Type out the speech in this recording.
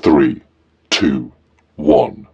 Three, two, one.